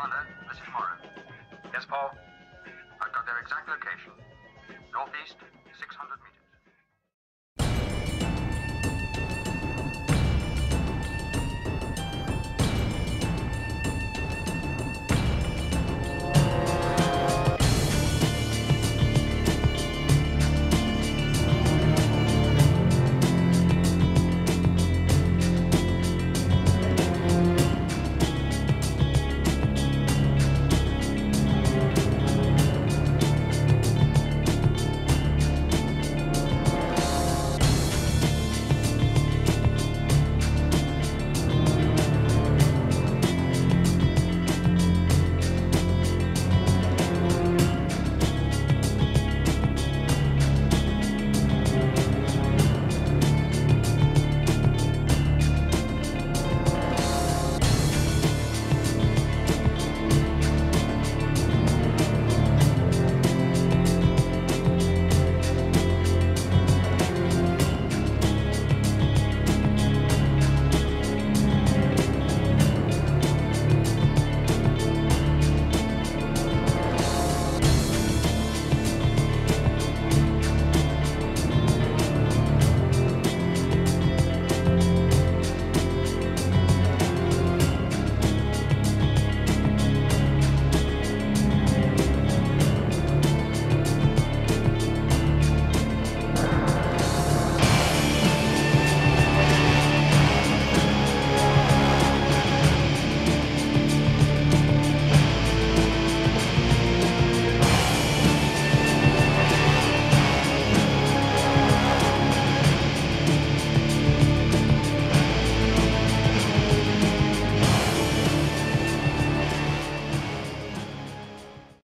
Commander, this is Morrow. Yes, Paul? I've got their exact location. Northeast, 600 meters.